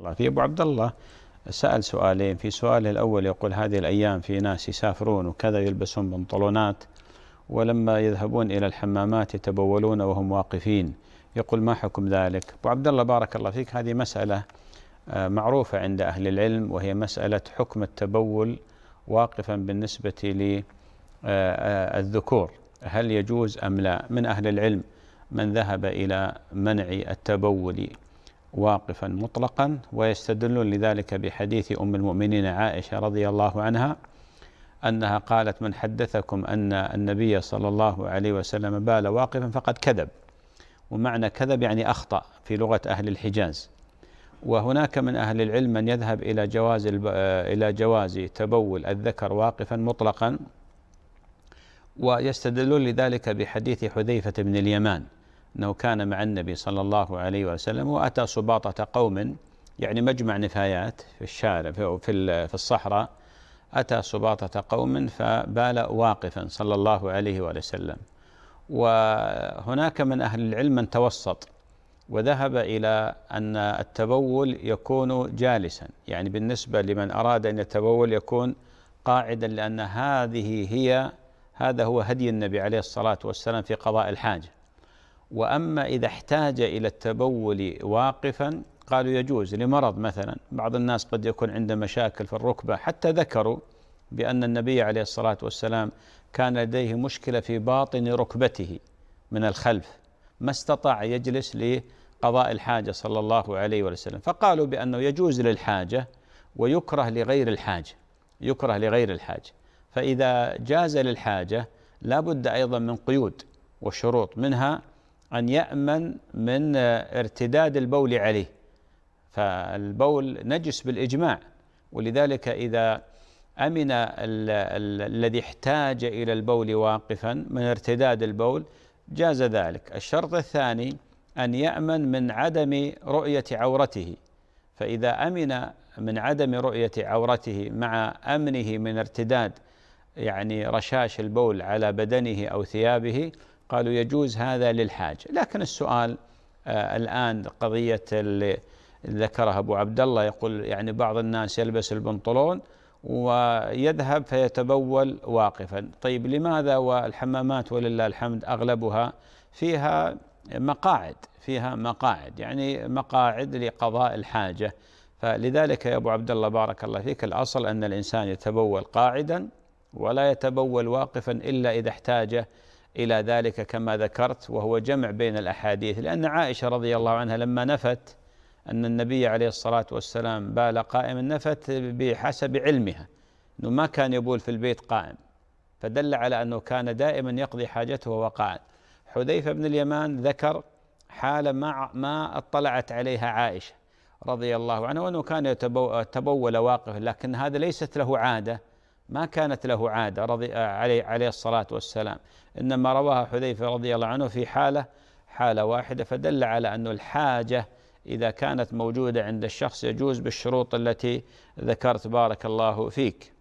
الله. في أبو عبد الله سأل سؤالين. في سؤاله الأول يقول هذه الأيام في ناس يسافرون وكذا يلبسون بنطلونات ولما يذهبون إلى الحمامات يتبولون وهم واقفين. يقول ما حكم ذلك؟ أبو عبد الله بارك الله فيك هذه مسألة آه، معروفة عند أهل العلم وهي مسألة حكم التبول واقفا بالنسبة للذكور آه، هل يجوز أم لا؟ من أهل العلم من ذهب إلى منع التبول. واقفا مطلقا ويستدلون لذلك بحديث أم المؤمنين عائشة رضي الله عنها أنها قالت من حدثكم أن النبي صلى الله عليه وسلم بال واقفا فقد كذب. ومعنى كذب يعني أخطأ في لغة أهل الحجاز. وهناك من أهل العلم من يذهب إلى جواز إلى جواز تبول الذكر واقفا مطلقا ويستدلون لذلك بحديث حذيفة بن اليمان. أنه كان مع النبي صلى الله عليه وسلم وأتى سباطة قوم يعني مجمع نفايات في الشارع في في الصحراء. أتى سباطة قوم فبال واقفا صلى الله عليه وسلم. وهناك من أهل العلم من توسط وذهب إلى أن التبول يكون جالسا. يعني بالنسبة لمن أراد أن يتبول يكون قاعدا لأن هذه هي هذا هو هدي النبي عليه الصلاة والسلام في قضاء الحاجة. وأما إذا احتاج إلى التبول واقفا قالوا يجوز لمرض مثلا. بعض الناس قد يكون عنده مشاكل في الركبة. حتى ذكروا بأن النبي عليه الصلاة والسلام كان لديه مشكلة في باطن ركبته من الخلف ما استطاع يجلس لقضاء الحاجة صلى الله عليه وسلم. فقالوا بأنه يجوز للحاجة ويكره لغير الحاجة يكره لغير الحاجة. فإذا جاز للحاجة لا بد أيضا من قيود وشروط منها أن يأمن من ارتداد البول عليه. فالبول نجس بالإجماع. ولذلك إذا أمن الذي احتاج إلى البول واقفا من ارتداد البول جاز ذلك. الشرط الثاني أن يأمن من عدم رؤية عورته. فإذا أمن من عدم رؤية عورته مع أمنه من ارتداد يعني رشاش البول على بدنه أو ثيابه قالوا يجوز هذا للحاج. لكن السؤال آه الآن قضية اللي ذكرها أبو عبد الله يقول يعني بعض الناس يلبس البنطلون ويذهب فيتبول واقفا. طيب لماذا والحمامات ولله الحمد أغلبها فيها مقاعد فيها مقاعد يعني مقاعد لقضاء الحاجة. فلذلك يا أبو عبد الله بارك الله فيك الأصل أن الإنسان يتبول قاعدا ولا يتبول واقفا إلا إذا احتاج إلى ذلك كما ذكرت وهو جمع بين الأحاديث. لأن عائشة رضي الله عنها لما نفت أن النبي عليه الصلاة والسلام بال قائما نفت بحسب علمها أنه ما كان يبول في البيت قائم. فدل على أنه كان دائما يقضي حاجته وهو قاعد حذيفة بن اليمان ذكر حالة ما ما اطلعت عليها عائشة رضي الله عنها وأنه كان يتبول واقفا لكن هذا ليست له عادة. ما كانت له عادة رضي عليه, عليه الصلاة والسلام. إنما رواها حذيفة رضي الله عنه في حالة حالة واحدة فدل على أن الحاجة إذا كانت موجودة عند الشخص يجوز بالشروط التي ذكرت بارك الله فيك.